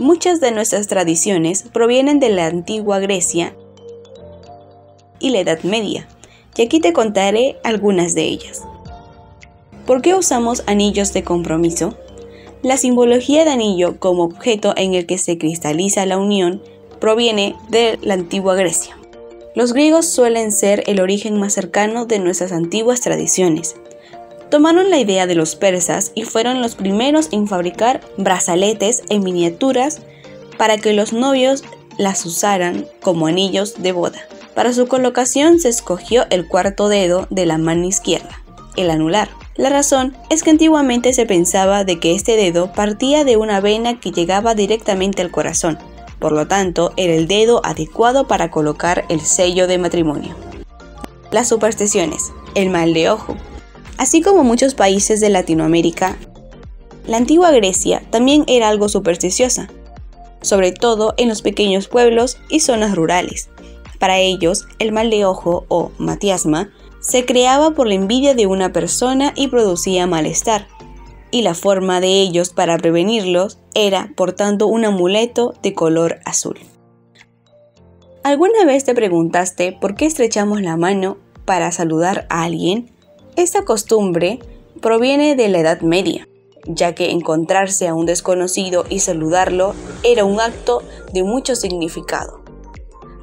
Muchas de nuestras tradiciones provienen de la antigua Grecia y la Edad Media, y aquí te contaré algunas de ellas. ¿Por qué usamos anillos de compromiso? La simbología de anillo como objeto en el que se cristaliza la unión proviene de la antigua Grecia. Los griegos suelen ser el origen más cercano de nuestras antiguas tradiciones. Tomaron la idea de los persas y fueron los primeros en fabricar brazaletes en miniaturas para que los novios las usaran como anillos de boda. Para su colocación se escogió el cuarto dedo de la mano izquierda, el anular. La razón es que antiguamente se pensaba de que este dedo partía de una vena que llegaba directamente al corazón, por lo tanto era el dedo adecuado para colocar el sello de matrimonio. Las supersticiones, el mal de ojo. Así como muchos países de Latinoamérica, la antigua Grecia también era algo supersticiosa, sobre todo en los pequeños pueblos y zonas rurales. Para ellos, el mal de ojo o matiasma se creaba por la envidia de una persona y producía malestar, y la forma de ellos para prevenirlos era portando un amuleto de color azul. ¿Alguna vez te preguntaste por qué estrechamos la mano para saludar a alguien? Esta costumbre proviene de la Edad Media, ya que encontrarse a un desconocido y saludarlo era un acto de mucho significado.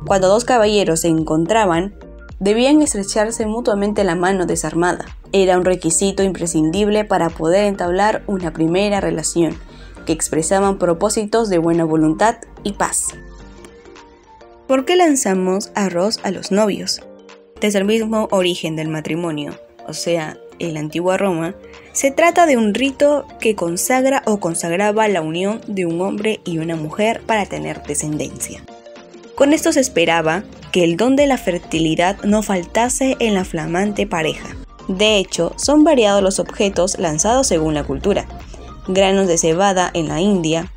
Cuando dos caballeros se encontraban, debían estrecharse mutuamente la mano desarmada. Era un requisito imprescindible para poder entablar una primera relación, que expresaban propósitos de buena voluntad y paz. ¿Por qué lanzamos arroz a los novios? Desde el mismo origen del matrimonio, o sea, en la antigua Roma, se trata de un rito que consagra o consagraba la unión de un hombre y una mujer para tener descendencia. Con esto se esperaba que el don de la fertilidad no faltase en la flamante pareja. De hecho, son variados los objetos lanzados según la cultura. Granos de cebada en la India,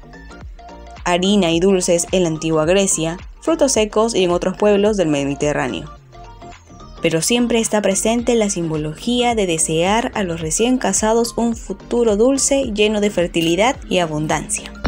harina y dulces en la antigua Grecia, frutos secos y en otros pueblos del Mediterráneo. Pero siempre está presente la simbología de desear a los recién casados un futuro dulce lleno de fertilidad y abundancia.